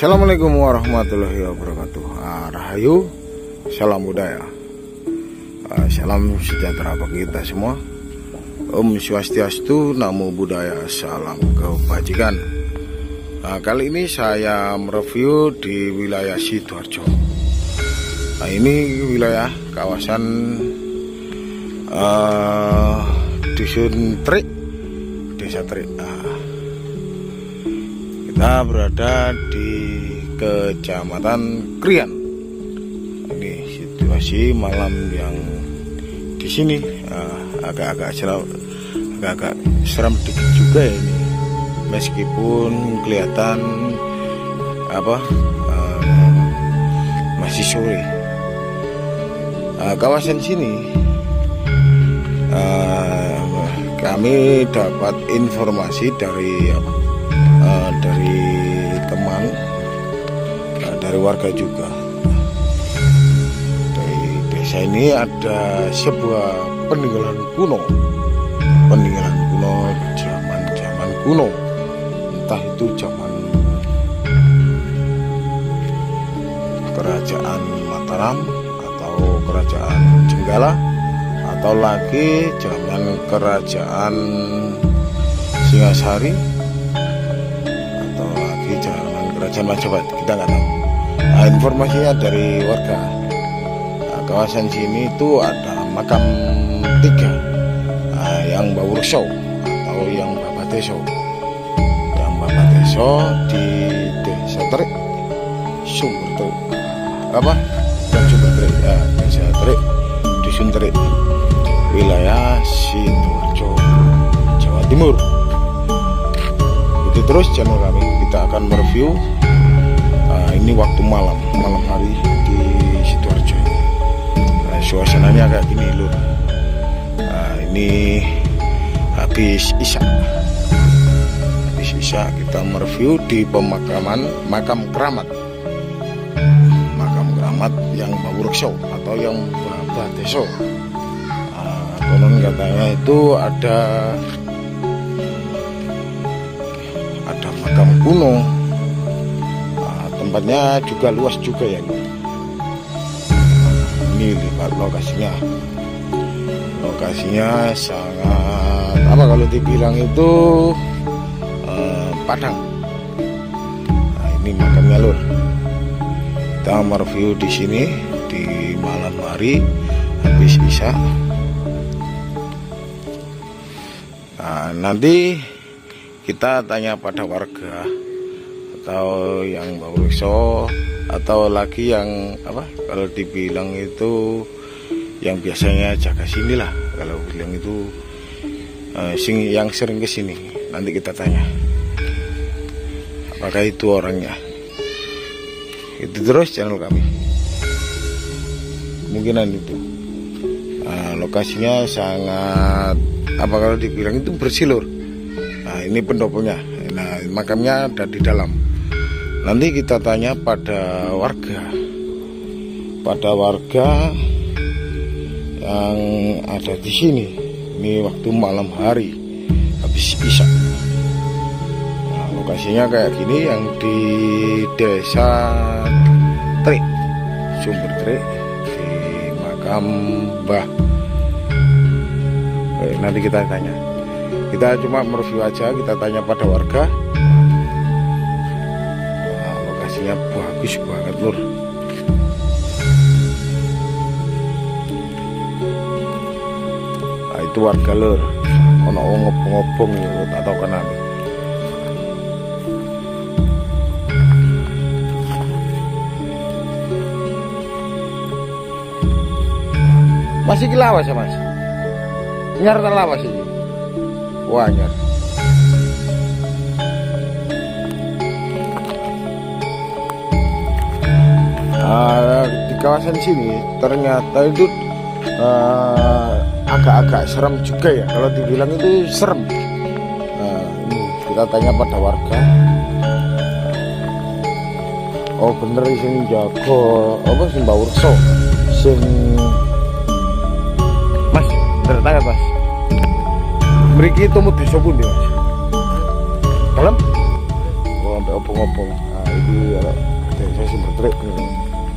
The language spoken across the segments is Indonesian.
Assalamualaikum warahmatullahi wabarakatuh. Ah, Rahayu Salam budaya. Ah, Salam sejahtera bagi kita semua. Om Swastiastu Namo Buddhaya Salam kebajikan. Nah, Kali ini saya mereview di wilayah Sidoarjo. Nah ini wilayah kawasan uh, Dusun Trik Desa Trik. Nah, Kita berada di Kecamatan Krian. Ini situasi malam yang di sini uh, agak-agak seram agak-agak seram dikit juga ya ini. Meskipun kelihatan apa uh, masih sore. Uh, kawasan sini uh, kami dapat informasi dari uh, dari teman dari warga juga. Dari desa ini ada sebuah peninggalan kuno. Peninggalan kuno zaman zaman kuno. Entah itu zaman kerajaan Mataram atau kerajaan Jenggala atau lagi zaman kerajaan Singasari kerajaan Majapahit kita nggak tahu. Nah, informasinya dari warga. Nah, kawasan sini itu ada makam tiga. Nah, yang Bawurso atau yang Bapak Deso yang Bapak Deso di Desa Terik Sumber Terik. Apa? Dan Sumber Terik ya Desa Terik Dusun Terik. Wilayah Sidoarjo Jawa Timur. Itu terus channel kami kita akan mereview ini waktu malam malam hari di Sidoarjo ini. Nah, suasananya agak gini lur nah, ini habis isya habis isya kita mereview di pemakaman makam keramat. Makam keramat yang Bawurkso atau yang Bapak Deso konon katanya itu ada ada makam kuno. nah, tempatnya juga luas juga ya ini. Lihat lokasinya. Lokasinya sangat apa kalau dibilang itu eh, padang. Nah, ini makamnya lur. Kita mereview di sini di malam hari habis isya Nah, nanti kita tanya pada warga atau yang Bawurso atau lagi yang apa kalau dibilang itu yang biasanya jaga sini lah. Kalau bilang itu uh, yang sering ke sini. Nanti kita tanya. Apakah itu orangnya? Itu terus channel kami. Kemungkinan itu. Nah, lokasinya sangat apa kalau dibilang itu bersilur. Nah ini pendoponya. Nah makamnya ada di dalam nanti kita tanya pada warga. Pada warga yang ada di sini. Ini waktu malam hari. Habis isya. Nah, lokasinya kayak gini yang di desa Trik. Sumber Trik di makam Mbah. Nanti kita tanya. Kita cuma mereview aja kita tanya pada warga lokasinya bagus banget lur nah, itu warga lur. Ono ngobong-ngobong ya atau kanan masih kilawas ya mas? Nyar lawas ini? Wah nyar uh, di kawasan sini ternyata itu agak-agak uh, serem juga ya. Kalau dibilang itu serem. Nah, ini kita tanya pada warga. Oh bener sing jago. Apa sing bawurso sing mas ternyata mas? Mriki tumut desa pundi, Mas? Dalam? Oh, sampai opong-opong. Nah, ini ya desa sumber trik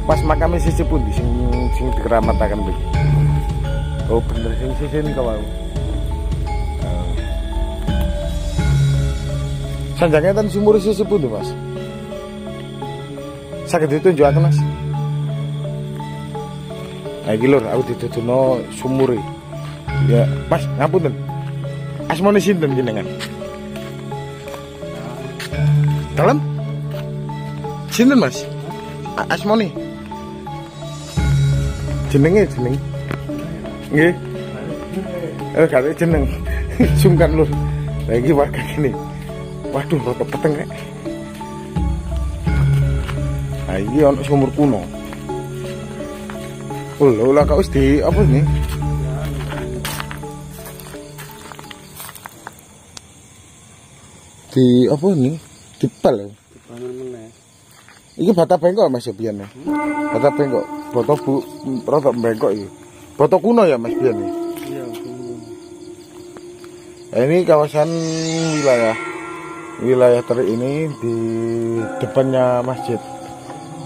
pas makamnya sisi pun sing sing dikeramatakan begitu oh bener sing sisi ini kau sanjangnya kan sumur sisi pun mas sakit ditunjuk aku mas Nah, iki lur, aku dituduhno sumur Ya, Mas, ngapunten. Asmane sinten jenengan? Dalam? Sinten, Mas? Asmane? Jenenge jeneng. Nggih. Eh, gak jeneng. Sungkan lur. Lah iki warga gini. Waduh, rokok peteng rek. Nah, ini ono sumur kuno. Oh, lah kau di apa nih? Di apa nih? Di pel ya? Iki bata bengkok Mas Bian ya. Bata bengkok, bata bu rada bengkok iki. Bata kuno ya Mas Bian ya? Iya, kuno. Nah, ini kawasan wilayah wilayah terik ini di depannya masjid.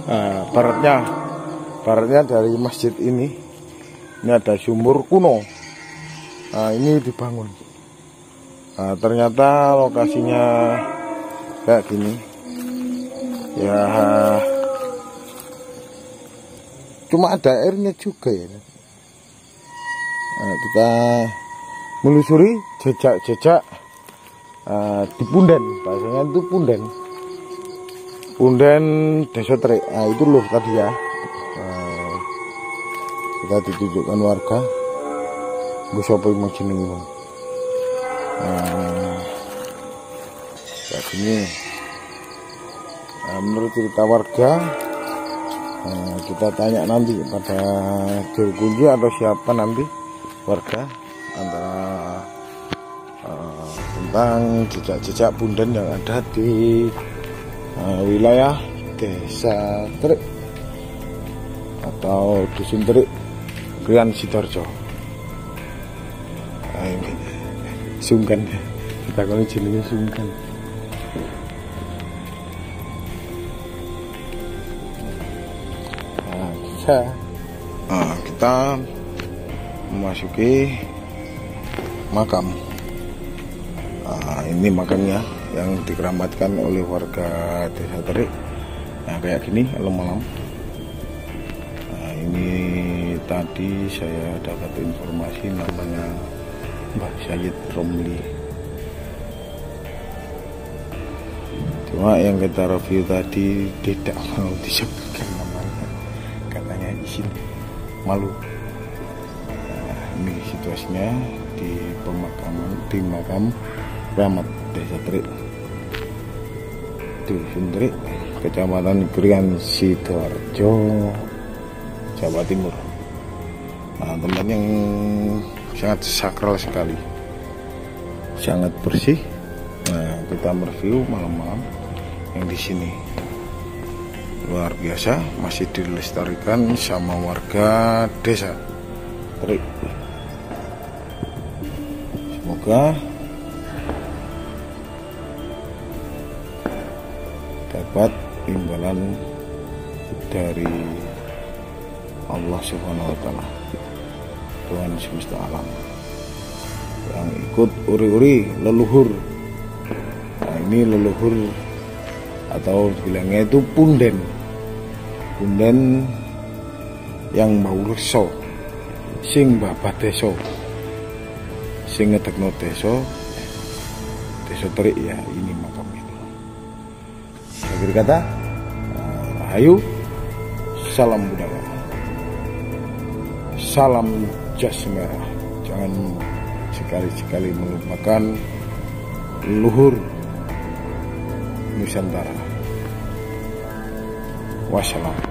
Nah, baratnya baratnya dari masjid ini ini ada sumur kuno nah ini dibangun nah ternyata lokasinya kayak gini ya. Cuma ada airnya juga ya. Nah, kita melusuri jejak-jejak uh, di Punden. Bahasanya itu Punden. Punden Desa Trik nah itu loh tadi ya. Kita ditunjukkan warga. Bu sapa yang jenenge bang nah, kayak gini nah, menurut cerita warga nah, kita tanya nanti pada juru kunci atau siapa nanti warga antara uh, tentang jejak-jejak bundan yang ada di uh, wilayah desa Terik atau dusun Terik Krian Sidoarjo. Nah, ini sungkan. Kita kalau jenenge sungkan bisa nah, kita memasuki makam. Nah, ini makamnya yang dikeramatkan oleh warga desa Terik. Nah kayak gini malam-malam nah, ini tadi saya dapat informasi namanya Mbah Syed Romli. Cuma yang kita review tadi tidak mau disebutkan katanya izin malu. Nah, ini situasinya di pemakaman di makam Ramat Desa Trik. Dusun Trik Kecamatan Krian Sidoarjo Jawa Timur. Nah, tempat yang sangat sakral sekali. Sangat bersih. Nah kita mereview malam-malam yang di sini luar biasa masih dilestarikan sama warga desa. Terik semoga dapat imbalan dari Allah Subhanahu wa taala. Tuhan semesta alam yang ikut uri-uri leluhur. Nah ini leluhur atau bilangnya itu punden punden yang mau reso sing babat deso sing ngetekno deso deso terik ya ini makam itu. Akhir kata uh, ayo salam budaya. Salam jas merah. Jangan sekali-sekali melupakan luhur Nusantara. Wassalam